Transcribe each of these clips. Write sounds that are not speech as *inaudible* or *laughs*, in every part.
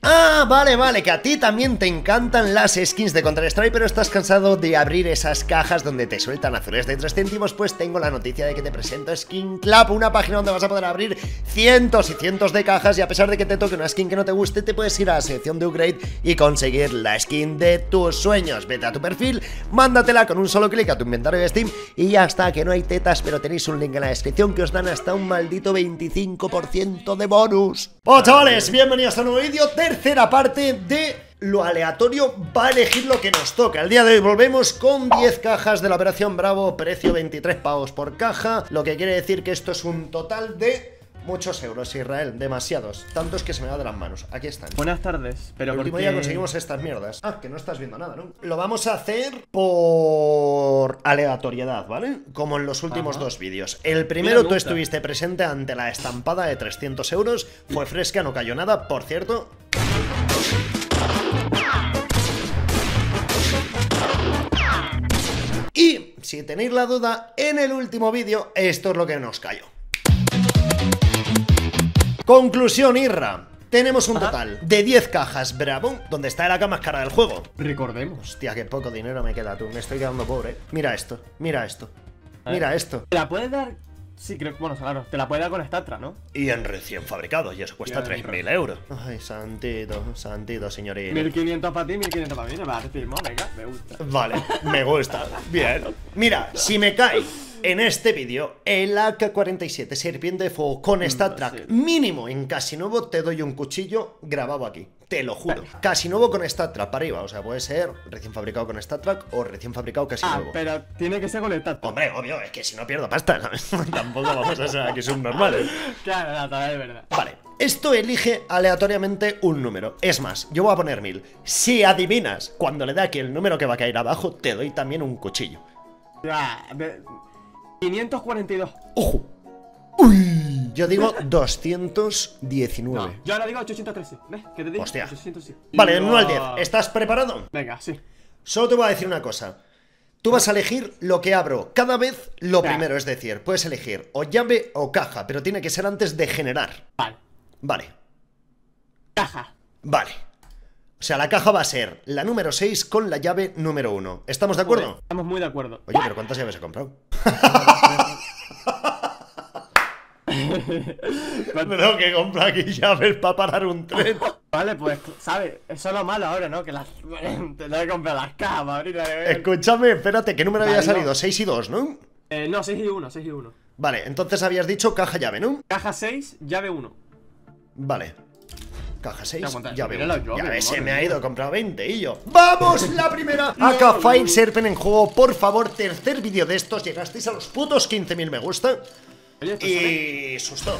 Ah, vale, vale, que a ti también te encantan las skins de Counter-Strike, pero estás cansado de abrir esas cajas donde te sueltan azules de 3 céntimos, pues tengo la noticia de que te presento Skin Club, una página donde vas a poder abrir cientos y cientos de cajas y a pesar de que te toque una skin que no te guste, te puedes ir a la sección de upgrade y conseguir la skin de tus sueños. Vete a tu perfil, mándatela con un solo clic a tu inventario de Steam y ya está, que no hay tetas, pero tenéis un link en la descripción que os dan hasta un maldito 25% de bonus. Oh, chavales, bienvenidos a un nuevo vídeo tercera parte de lo aleatorio va a elegir lo que nos toca. El día de hoy volvemos con 10 cajas de la operación Bravo, precio 23 pavos por caja, lo que quiere decir que esto es un total de muchos euros, Israel, demasiados, tantos que se me va de las manos. Aquí están. Buenas tardes, pero El último porque- día conseguimos estas mierdas. Ah, que no estás viendo nada, ¿no? Lo vamos a hacer por aleatoriedad, ¿vale? Como en los últimos Ajá. dos vídeos. El primero me tú estuviste presente ante la estampada de 300 euros. Fue fresca, no cayó nada. Por cierto, Y si tenéis la duda, en el último vídeo esto es lo que nos cayó. Conclusión, Irra. Tenemos un Ajá. total de 10 cajas Bravo, donde está la más cara del juego. Recordemos. Hostia, qué poco dinero me queda tú, me estoy quedando pobre. Mira esto, mira esto, mira esto. ¿Te la puedes dar? Sí, creo que. Bueno, claro, te la puedes dar con Statra, ¿no? Y en recién fabricado, y eso cuesta Ya, 3.000 euros. Ay, santito, santito, señorita. 1500 para ti, 1500 para mí. Me va a decir, venga, me gusta. Vale, me gusta. Bien. Mira, si me cae en este vídeo el AK-47 Serpiente de Fuego con Stat Track sí. mínimo en casi nuevo, te doy un cuchillo grabado aquí. Te lo juro. Casi nuevo con Stat Track para arriba. O sea, puede ser recién fabricado con Stat Track o recién fabricado casi Ah, nuevo. pero tiene que ser con Statra. Hombre, obvio, es que si no pierdo pasta, ¿sabes? *laughs* Tampoco vamos a ser aquí subnormales. Claro, no, también es verdad. Vale, esto elige aleatoriamente un número. Es más, yo voy a poner mil. Si adivinas cuando le da aquí el número que va a caer abajo, te doy también un cuchillo. Ya, ve- 542. ¡Ojo! ¡Uy! Yo digo 219. No, yo ahora digo 813. ¿Ves? ¿Qué te digo? Hostia. 800 sí. Vale, del 1 al 10. No. ¿Estás preparado? Venga, sí. Solo te voy a decir una cosa. Tú vas a elegir lo que abro cada vez lo primero, es decir, puedes elegir o llave o caja, pero tiene que ser antes de generar. Vale. Vale, Caja. vale. O sea, la caja va a ser la número 6 con la llave número 1. ¿Estamos de acuerdo? Estamos muy de acuerdo. Oye, pero ¿cuántas llaves he comprado? *laughs* *laughs* Tengo que comprar aquí llaves para parar un tren. Vale, pues, ¿sabes? Eso es lo malo ahora, ¿no? Que las. *laughs* Tendré que comprar las cajas para. Escúchame, espérate, ¿qué número había salido? 6 y 2, ¿no? Eh, no, 6 y 1, 6 y 1. Vale, entonces habías dicho caja llave, ¿no? Caja 6, llave 1. Vale. Caja 6, Ya, aguanta, llave mira la 1. llave, Ya ves, se me ha ido, he comprado 20 y yo. ¡Vamos! La primera. AK Fire Serpent en juego, por favor, tercer vídeo de estos. Llegasteis a los putos 15.000 me gusta. Y. susto.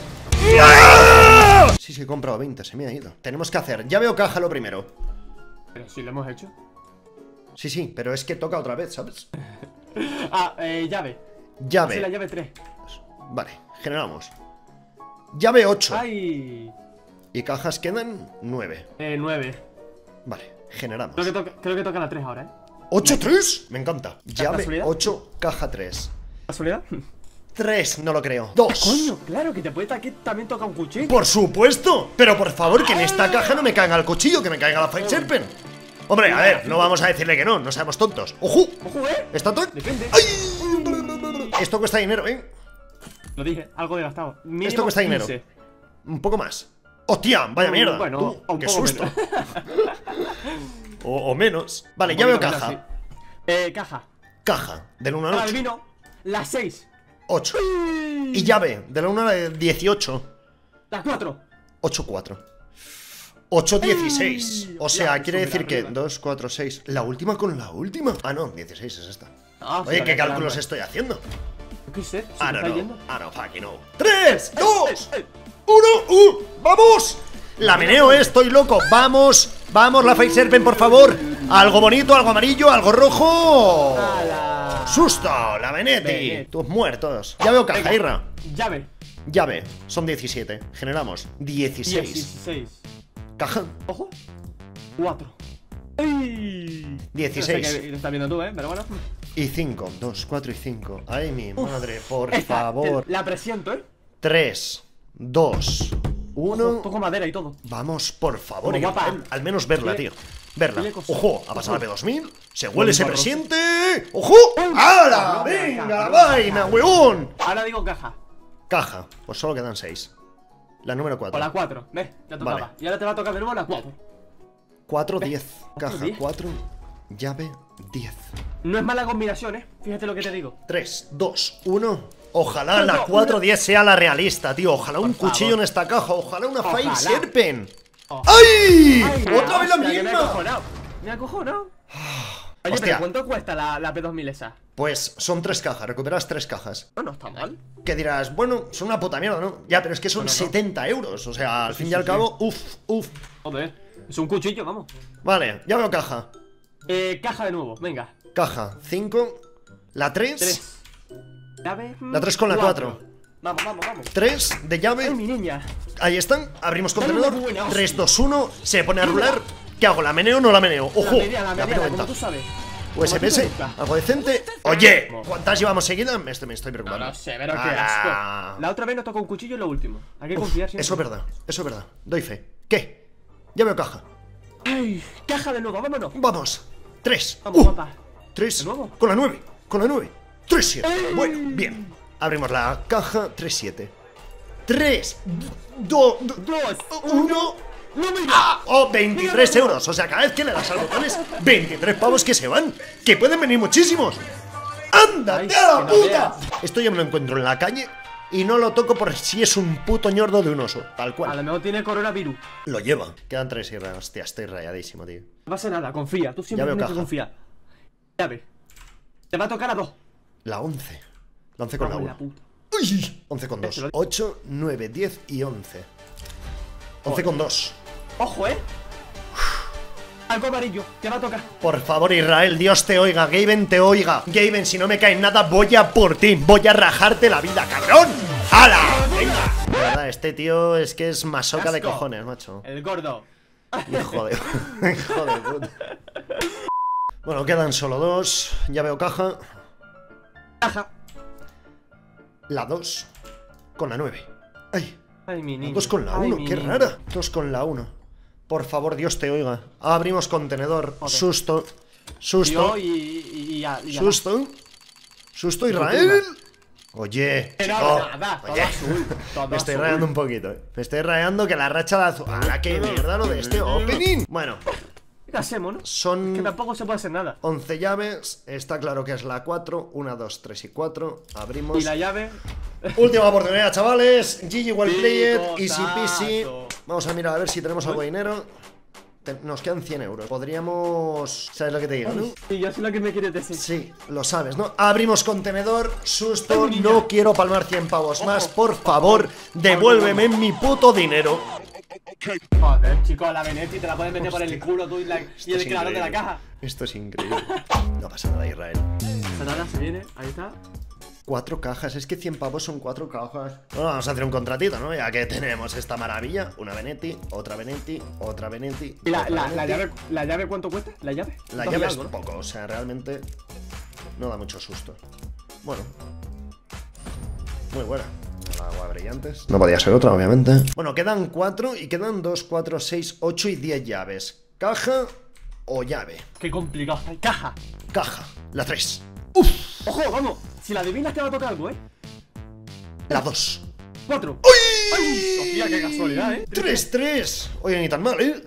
Sí, sí, he comprado 20, se me ha ido. Tenemos que hacer llave o caja lo primero. Pero si lo hemos hecho. Sí, sí, pero es que toca otra vez, ¿sabes? *laughs* Ah, eh, llave. Llave. Sí, la llave 3. Vale, generamos. Llave 8. ¡Ay! Y cajas quedan 9. Eh, 9. Vale, generamos. Creo que, toca, creo que toca la 3 ahora, ¿eh? ¿8, 3? Me encanta. Llave casualidad? 8, caja 3. ¿Casualidad? 3, no lo creo. 2. Coño, claro, que te puede aquí también toca un cuchillo. Por supuesto. Pero por favor, que en esta caja no me caiga el cuchillo, que me caiga la Fire Serpent. Hombre, a ver, no vamos a decirle que no, no seamos tontos. ¡Ojo! Ojo, ¿eh? ¿Está todo? Depende. ¡Ay! Esto cuesta dinero, ¿eh? Lo dije, algo de gastado. Mínimo Esto cuesta dinero. 15. Un poco más. ¡Hostia! ¡Vaya Mm, mierda! bueno, Tú, un ¡Qué poco susto! menos. *laughs* o, o menos. Vale, Un llave o poquito caja. Eh, caja. Caja, del 1 al Ahora 8. adivino. La 6. 8. Y llave, de la 1 al 18. La 4. 8, 4. 8, 16. O sea, Ya, quiere decir que arriba. 2, 4, 6. ¿La última con la última? Ah, no, 16 es esta. Ah, Oye, ¿qué la cálculos calma. estoy haciendo? ¿Qué sé? ¿Se Ah, no, no. Ah, no, fucking no. 3, 2, eh. 1, ¡uh! ¡Vamos! La meneo, eh, estoy loco. Vamos, vamos, la Fire Serpent, por favor. Algo bonito, algo amarillo, algo rojo. Susto, la. Venetti. Tus muertos. Ya veo caja. Irra. Llave. Llave, son 17. Generamos 16. 16. Caja, Ojo. 4. ¡Ay! 16. No sé qué lo estás viendo tú, ¿eh? Pero bueno. y 5. 2, 4 y 5. Ay, mi madre, por Esta, favor. La presiento, ¿eh? 3, 2, uno. Toco madera y todo. Vamos, por favor. Israel, al menos verla, tío. Verla. Ojo, ha pasado la P2000. Se huele Barroso. presidente. ¡Ojo! ¡Hala! ¡Venga, vaina, weón! Ahora digo caja. Caja. Pues solo quedan seis. La número O 4. la 4. Ve, ya tocaba. Vale. Y ahora te va a tocar de nuevo la 4. 4, 10. Otro Caja 10. 4. Llave 10. No es mala combinación, eh. Fíjate lo que te digo. 3, 2, 1. Ojalá la dos, 410 sea la realista, tío. Ojalá un cuchillo en esta caja. Ojalá una Fire. Serpent. Oh. ¡Ay! Ay, ¡Otra vez la Me ha misma! acojonado. Me ha acojonado. *sighs* Oye, Hostia. pero ¿cuánto cuesta la, la P2000 esa? Pues son tres cajas, recuperas tres cajas. No, no está mal. Que dirás, bueno, son una puta mierda, ¿no? Ya, pero es que son No, no, no. 70 euros. O sea, al Sí, fin y al sí. cabo, uff, uff. Joder. Es un cuchillo, vamos. Vale, ya veo caja. Eh, caja de nuevo, venga. Caja 5. La 3. 3. Llave. La tres con la cuatro. Vamos, vamos, vamos. 3 de Ay, llave. mi niña. Ahí están. Abrimos contenedor. una buena hostia. 3, 2, 1. Se pone a rular. ¿Qué hago? ¿La meneo o no la meneo? Ojo. La media, la la media, como P90. tú sabes. USPS, algo decente. Oye, ¿cuántas llevamos seguidas? Me estoy, me estoy No, preocupando. no sé, pero qué asco. La otra vez nos tocó un cuchillo y lo último. Hay que confiar siempre. Eso es verdad, eso es verdad. Doy fe. ¿Qué? Ya veo caja. Ay, caja de nuevo, vámonos. Vamos. 3. Vamos, papá. 3. ¿De nuevo? Con la 9. Con la 9. 3, 7. Bueno, bien. Abrimos la caja. 3, 7. 3, 2, Dos. 1. No mira. Oh, 23 euros. O sea, cada vez que le das al botón es 23 pavos que se van. Que pueden venir muchísimos. ¡Ándate a la puta! Esto yo me lo encuentro en la calle y no lo toco por si es un puto ñordo de un oso. Tal A cual. lo mejor tiene coronavirus. Lo lleva. Quedan tres y Hostia, estoy rayadísimo, tío. No pasa nada, confía. Tú siempre confiar. Llave. Te va a tocar a dos. La 11. La 11 con la Vamos, la 1. puta. Uy, 11 con 2. Eso lo- 8, 9, 10 y 11. 11 con 2. Ojo, eh. Algo amarillo. Te va a tocar. Por favor, Israel, Dios te oiga, Gaben te oiga. Gaben, si no me cae nada, voy a por ti. Voy a rajarte la vida, cabrón. ¡Hala! ¡Venga! De verdad, este tío es que es masoca de cojones, macho. El gordo. Hijo de. *laughs* Hijo de puta. Bueno, quedan solo dos. Ya veo caja. Caja. La 2 con la 9. ¡Ay! Ay, mi niño. 2 con la Ay, 1, mi qué niño. rara. 2 con la 1. Por favor, Dios te oiga. Abrimos contenedor. Susto. Susto. Yo y, y, y, y Susto. Susto, Israel. Oye, chico, Nada, nada, oye. azul. Me estoy azul. rayando un poquito, eh. Me estoy rayando que la racha de azul. ¡Hala, qué mierda lo de este opening! Bueno, ¿Qué hacemos, no? Que son tampoco se puede hacer nada. 11 llaves. Está claro que es la 4. 1, 2, 3 y 4. Abrimos. Y la llave. Última oportunidad, chavales. GG Well Played. Easy peasy. Vamos a mirar a ver si tenemos algo de dinero. Nos quedan 100 euros. Podríamos. ¿Sabes lo que te digo, no? Y yo sé lo que me quieres decir. Sí, lo sabes, ¿no? Abrimos contenedor, susto, no quiero palmar 100 pavos más, por favor, devuélveme mi puto dinero. Joder, chico, la Venetti te la puedes meter por el culo tú y, la- y el creador de la caja. Esto es increíble. No pasa nada, Israel. Nada, se viene, ahí está. Cuatro cajas, es que 100 pavos son cuatro cajas. Bueno, vamos a hacer un contratito, ¿no? Ya que tenemos esta maravilla. Una Venetti, otra Venetti, otra Venetti. ¿Y la, otra la, llave, la llave cuánto cuesta? ¿La llave? La llave es algo, ¿no? poco, o sea, realmente no da mucho susto. Bueno. Muy buena. Agua brillantes. No podía ser otra, obviamente. Bueno, quedan cuatro y quedan dos, cuatro, seis, ocho y diez llaves. Caja o llave. Qué complicado está. Caja. Caja. La tres. Ojo, vamos. Si la adivinas te va a tocar algo, ¿eh? La dos. Cuatro. ¡Ay! Sofía, qué casualidad, ¿eh? Tres, tres. Oye, ni tan mal, ¿eh?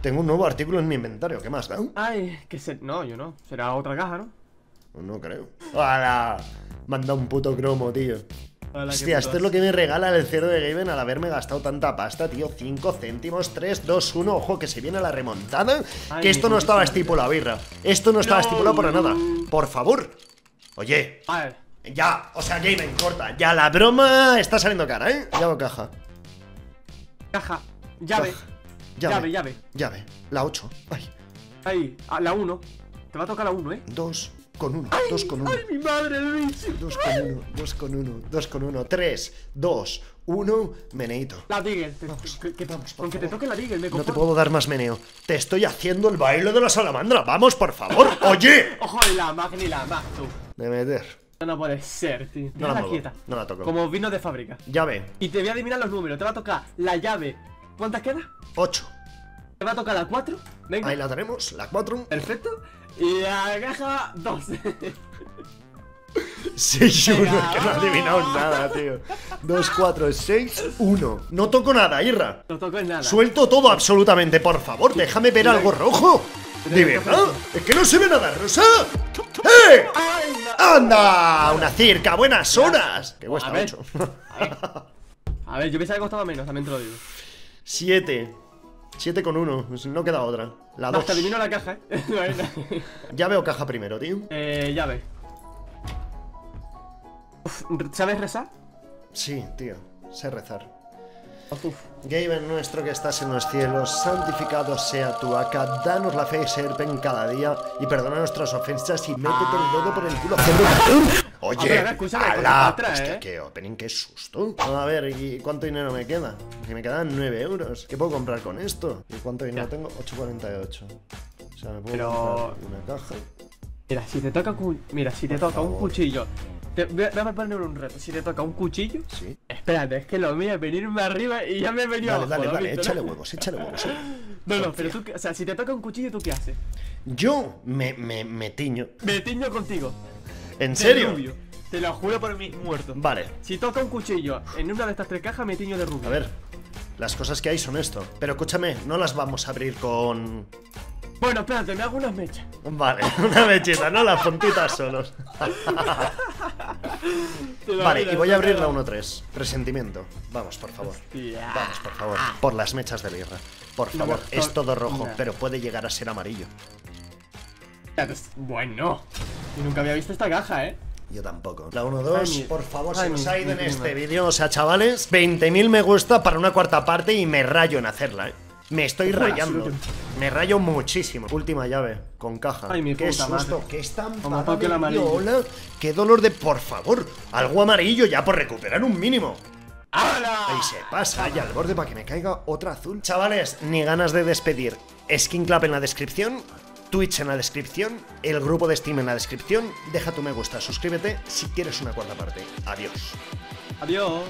Tengo un nuevo artículo en mi inventario. ¿Qué más, no? Ay, que se... No, yo no. Será otra caja, ¿no? No creo. ¡Hala! Manda un puto cromo, tío. Hola, Hostia, esto es lo que me regala el cero de Gaben al haberme gastado tanta pasta, tío. 5 céntimos, 3, 2, 1. Ojo, que se viene la remontada. Ay, que esto no estaba estipulado, birra. Esto no estaba No. estipulado para nada. Por favor. Oye, A ver. ya, o sea, Gaben, corta. Ya la broma está saliendo cara, ¿eh? Ya hago caja. Caja. Llave. Caja. Llave, llave. Llave. La 8. Ay. Ahí. a la uno. Te va a tocar la uno, ¿eh? 2 con 1. 2 con 1. ¡Ay, mi madre, bicho! 2 con 1. 2 con 1. 2 con 1. 3, 2, 1. Meneito. La Diggle. Te- Vamos, que- que- vamos, por Con que te favor. toque la Diggle, me No te puedo dar más meneo. Te estoy haciendo el baile de la salamandra. Vamos, por favor. *laughs* Oye. Ojo, ni la Mag ni la Mag, tú. De meter. No puede ser, tío. No la Déjala muevo, quieta. no la toco. Como vino de fábrica. Llave, Y te voy a adivinar los números. Te va a tocar la llave. ¿Cuántas quedan? 8. Te va a tocar la 4. Venga. Ahí la tenemos, la 4. Perfecto. Y la caja 2. 6 1, Venga, que no he adivinado vamos. nada, tío. 2, 4, 6, 1. No toco nada, Irra. no toco nada. Suelto todo absolutamente, por favor, déjame ver algo rojo. ¿De verdad? ¿Es que no se ve nada rosa? ¡Eh! ¡Anda! Una circa, buenas horas. Que cuesta A ver. 8. A ver, yo pensaba que costaba menos, también te lo digo. 7. 7 con 1. No queda otra. La No, 2. te adivino la caja, eh. *laughs* No. Ya veo caja primero, tío. eh, llave. Uf, ¿Sabes rezar? Sí, tío. Sé rezar. Uf. Gaben nuestro que estás en los cielos, santificado sea tu acá, danos la fe y serpen cada día y perdona nuestras ofensas y métete el dedo por el culo. Oye, Ah, ala, otra, hostia, ¿eh? qué opening, qué susto. A ver, ¿y cuánto dinero me queda? Que me quedan 9 euros. ¿Qué puedo comprar con esto? ¿Y cuánto dinero Ya. tengo? 8,48. O sea, me puedo Pero- comprar una caja. Mira, si te toca Mira, si te toca un cuchillo. Te... Voy a poner un reto. Si te toca un cuchillo. Sí. Espérate, es que lo mío es venirme arriba y ya me he venido Dale, abajo, dale, ¿lo has dale, visto, échale no? huevos, échale huevos. eh. *laughs* No, no, pero tú, o sea, si te toca un cuchillo, ¿tú qué haces? Yo me, me, me tiño. Me tiño contigo. ¿En De serio? rubio. Te lo juro por mis muertos. Vale. Si toca un cuchillo en una de estas tres cajas, me tiño de rubio. A ver, las cosas que hay son esto. Pero escúchame, no las vamos a abrir con... Bueno, espérate, me hago unas mechas. Vale, *laughs* una mechita, no las puntitas solos. *laughs* Vale, y voy a abrir la lo- 1-3. Presentimiento. Vamos, por favor. Hostia. Vamos, por favor. Por las mechas de birra. Por favor, no, es todo rojo, no. pero puede llegar a ser amarillo. Bueno. Yo nunca había visto esta caja, ¿eh? Yo tampoco. La Ay, 1-2, mi- por favor, se nos mi- ha ido en este vídeo. O sea, chavales, 20.000 me gusta para una cuarta parte y me rayo en hacerla, ¿eh? Me estoy rayando. Me rayo muchísimo. Última llave, con caja. Ay, mi Qué puta susto, madre. qué estampada amarillo. viola. Qué dolor de... Por favor, algo amarillo ya por recuperar un mínimo. ¡Hala! Ahí se pasa, y al borde para que me caiga otra azul. Chavales, ni ganas de despedir. Skin Club en la descripción, Twitch en la descripción, el grupo de Steam en la descripción. Deja tu me gusta, suscríbete si quieres una cuarta parte. Adiós. Adiós.